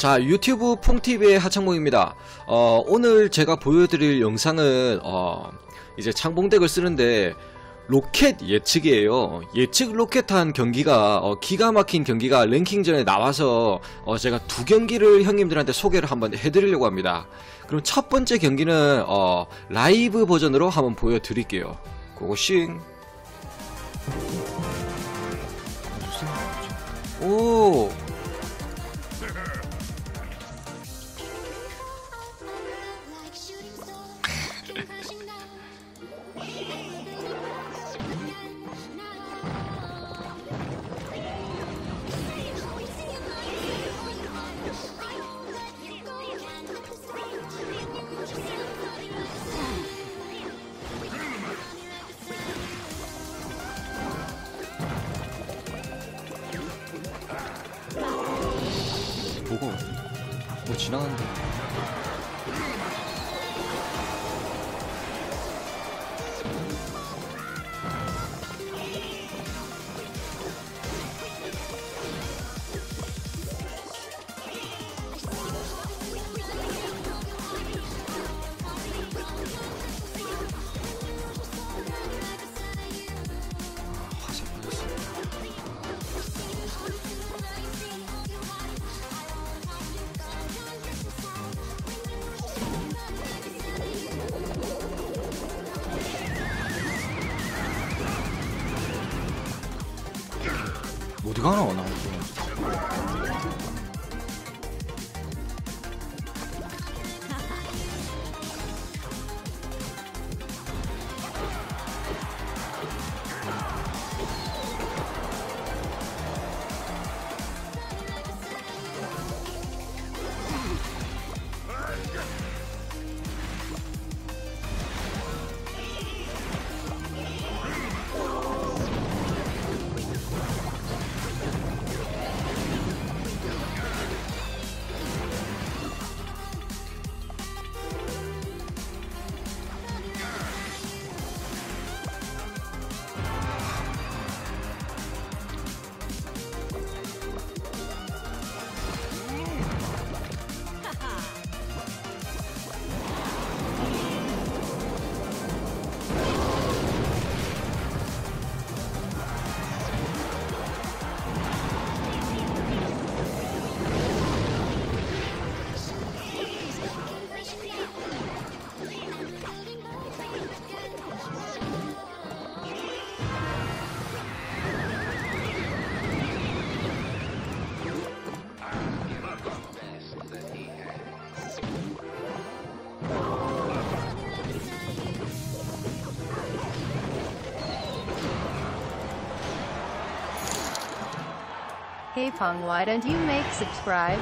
자 유튜브 퐁TV의 하창봉입니다. 어, 오늘 제가 보여드릴 영상은 어, 이제 창봉덱을 쓰는데 로켓 예측이에요. 예측 로켓한 경기가 어, 기가 막힌 경기가 랭킹전에 나와서 어, 제가 두 경기를 형님들한테 소개를 한번 해드리려고 합니다. 그럼 첫 번째 경기는 어, 라이브 버전으로 한번 보여드릴게요. 고고싱. 오 보고 뭐 지나가는 어디 Hey Pong, why don't you make subscribe?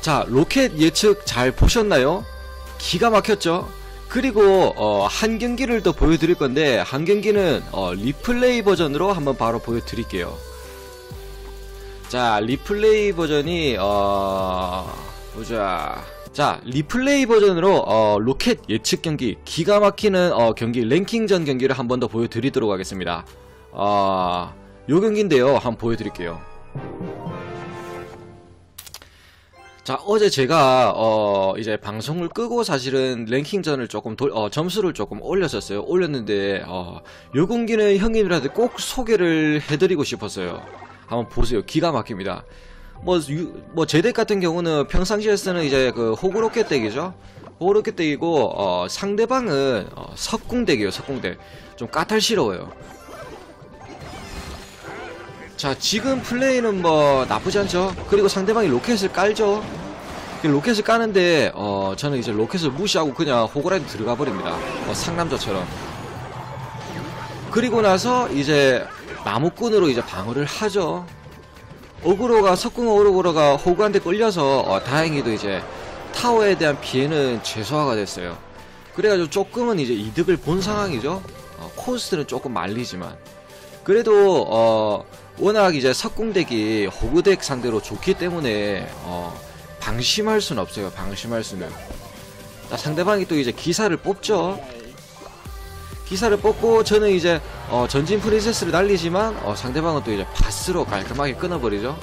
자 로켓 예측 잘 보셨나요? 기가 막혔죠? 그리고 어, 한 경기를 더 보여드릴 건데 한 경기는 어, 리플레이 버전으로 한번 바로 보여드릴게요. 자 리플레이 버전이 어, 보자. 자 리플레이 버전으로 어, 로켓 예측 경기 기가 막히는 어, 경기 랭킹전 경기를 한 번 더 보여드리도록 하겠습니다. 어, 요 경기인데요. 한번 보여드릴게요. 자 어제 제가 어 이제 방송을 끄고 사실은 랭킹전을 조금 돌, 어, 점수를 조금 올렸었어요 올렸는데 어요 경기는 형님들한테 꼭 소개를 해드리고 싶었어요 한번 보세요. 기가 막힙니다. 뭐, 유, 뭐 제덱 같은 경우는 평상시에 쓰는 이제 그 호그로켓 덱이죠? 호그로켓 덱이고 어, 상대방은 어, 석궁 덱이에요 석궁 덱 좀 까탈스러워요. 자 지금 플레이는 뭐 나쁘지 않죠? 그리고 상대방이 로켓을 깔죠? 로켓을 까는데 어 저는 이제 로켓을 무시하고 그냥 호그라이더 들어가 버립니다. 어, 상남자처럼. 그리고 나서 이제 나무꾼으로 이제 방어를 하죠 어그로가 석궁 어그로가 호그한테 끌려서 어, 다행히도 이제 타워에 대한 피해는 최소화가 됐어요 그래가지고 조금은 이제 이득을 본 상황이죠 어, 코스트는 조금 말리지만 그래도 어 워낙 이제 석궁덱이 호그덱 상대로 좋기 때문에 어, 방심할 수는 없어요. 방심할 수는. 자, 상대방이 또 이제 기사를 뽑죠. 기사를 뽑고 저는 이제 어, 전진 프린세스를 날리지만 어, 상대방은 또 이제 바스로 깔끔하게 끊어버리죠.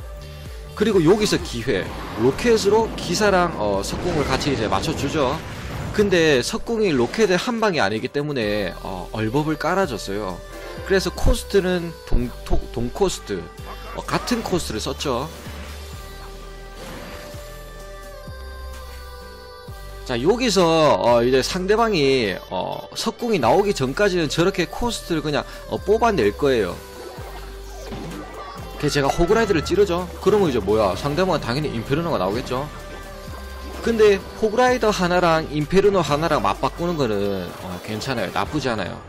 그리고 여기서 기회 로켓으로 기사랑 어, 석궁을 같이 이제 맞춰주죠. 근데 석궁이 로켓에 한 방이 아니기 때문에 어, 얼법을 깔아줬어요. 그래서 코스트는 동, 토- 동코스트 어, 같은 코스트를 썼죠. 자 여기서 어, 이제 상대방이 어, 석궁이 나오기 전까지는 저렇게 코스트를 그냥 어, 뽑아낼 거예요. 그래서 제가 호그라이더를 찌르죠. 그러면 이제 뭐야 상대방은 당연히 인페르노가 나오겠죠. 근데 호그라이더 하나랑 인페르노 하나랑 맞바꾸는 거는 어, 괜찮아요. 나쁘지 않아요.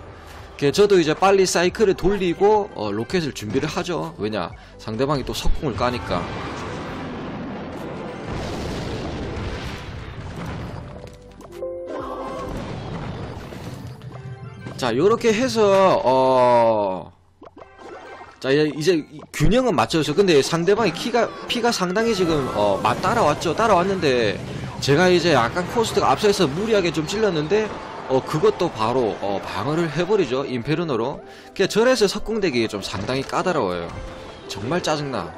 그래서 저도 이제 빨리 사이클을 돌리고 어, 로켓을 준비를 하죠. 왜냐 상대방이 또 석궁을 까니까. 자, 요렇게 해서, 어, 자, 이제, 이제 이 균형은 맞춰서. 근데 상대방이 키가, 피가 상당히 지금, 어, 맞, 따라왔죠. 따라왔는데, 제가 이제 약간 코스트가 앞서서 무리하게 좀 찔렀는데, 어, 그것도 바로, 어, 방어를 해버리죠. 인페르노로. 그래서 석궁덱이 좀 상당히 까다로워요. 정말 짜증나.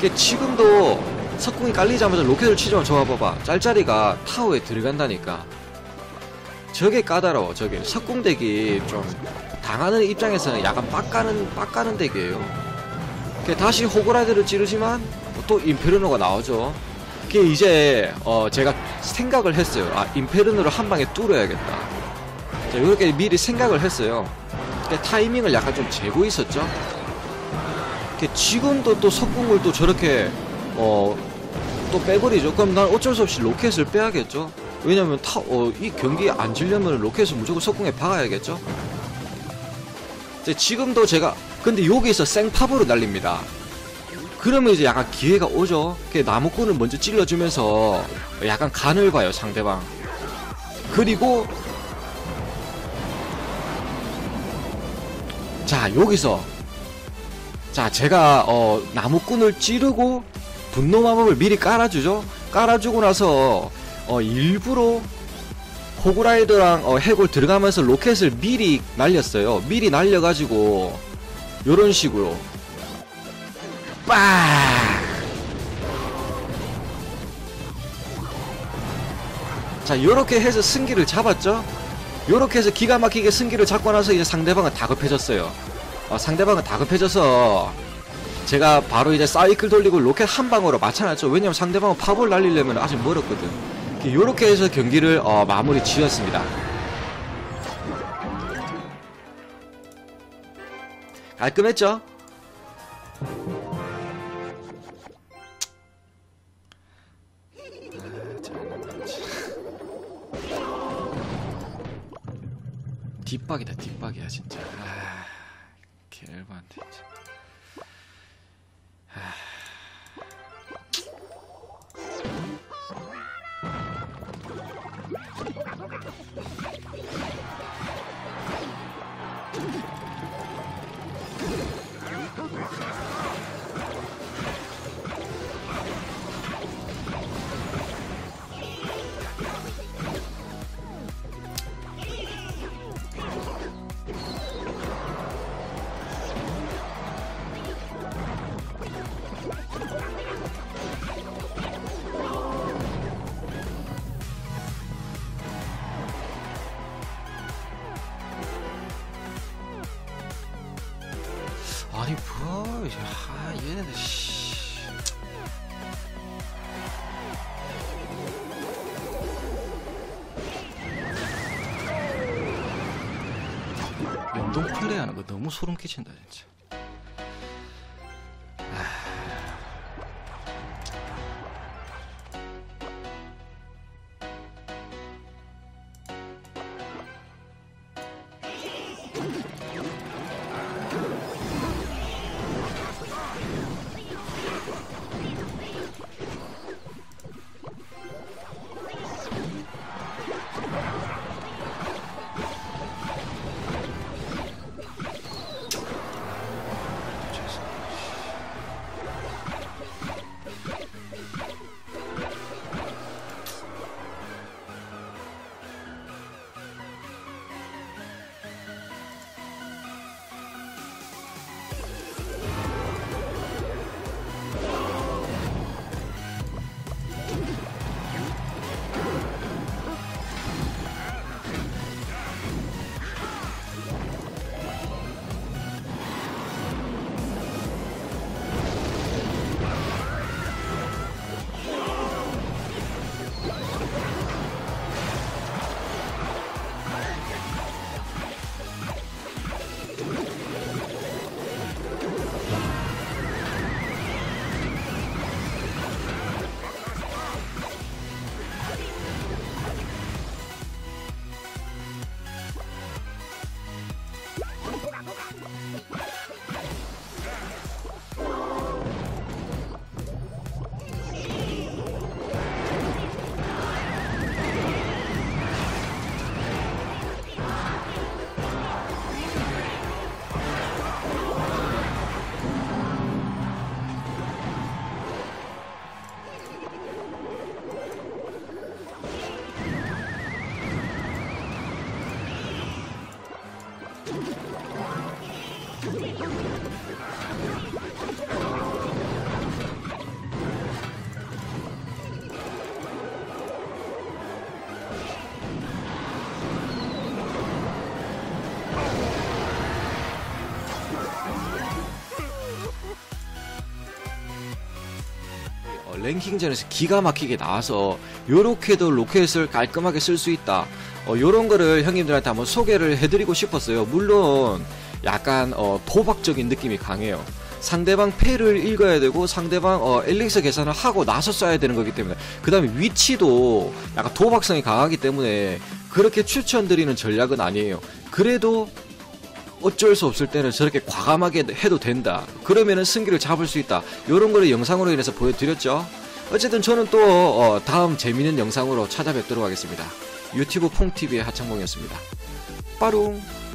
그 지금도 석궁이 깔리자마자 로켓을 치지만 저거 봐봐. 짤짤이가 타워에 들어간다니까. 저게 까다로워 저게. 석궁덱이 좀 당하는 입장에서는 약간 빡가는 빡가는 그 다시 호그라이드를 찌르지만 또 인페르노가 나오죠. 그게 이제 어 제가 생각을 했어요. 아 인페르노를 한 방에 뚫어야겠다. 자 이렇게 미리 생각을 했어요. 그 타이밍을 약간 좀 재고 있었죠. 그 지금도 또 석궁을 또 저렇게 어 또 빼버리죠. 그럼 난 어쩔 수 없이 로켓을 빼야겠죠 왜냐면 타, 어, 이 경기 안 질려면 로켓을 무조건 석궁에 박아야겠죠? 지금도 제가, 근데 여기서 생팝으로 날립니다. 그러면 이제 약간 기회가 오죠? 그 나무꾼을 먼저 찔러주면서 약간 간을 봐요, 상대방. 그리고, 자, 여기서, 자, 제가, 어, 나무꾼을 찌르고 분노 마법을 미리 깔아주죠? 깔아주고 나서, 어, 일부러 호그라이더랑 어, 해골 들어가면서 로켓을 미리 날렸어요. 미리 날려가지고 요런 식으로 빡! 자, 요렇게 해서 승기를 잡았죠? 요렇게 해서 기가 막히게 승기를 잡고 나서 이제 상대방은 다급해졌어요. 어, 상대방은 다급해져서 제가 바로 이제 사이클 돌리고 로켓 한 방으로 맞춰놨죠. 왜냐면 상대방은 팝을 날리려면 아직 멀었거든. 요렇게 해서 경기를 어, 마무리 지었습니다. 깔끔했죠? 뒷박이다 뒷박이야 진짜 아, 개열받네 진짜 하는 거 너무 소름 끼친다 진짜. 랭킹전에서 기가 막히게 나와서 요렇게도 로켓을 깔끔하게 쓸 수 있다. 어, 요런 거를 형님들한테 한번 소개를 해드리고 싶었어요. 물론 약간 어, 도박적인 느낌이 강해요. 상대방 패를 읽어야 되고 상대방 어, 엘릭스 계산을 하고 나서 써야 되는 거기 때문에 그 다음에 위치도 약간 도박성이 강하기 때문에 그렇게 추천드리는 전략은 아니에요. 그래도 어쩔 수 없을 때는 저렇게 과감하게 해도 된다. 그러면은 승기를 잡을 수 있다. 요런 거를 영상으로 인해서 보여드렸죠. 어쨌든 저는 또 어, 다음 재밌는 영상으로 찾아뵙도록 하겠습니다. 유튜브 퐁TV의 하창봉이었습니다. 빠룽!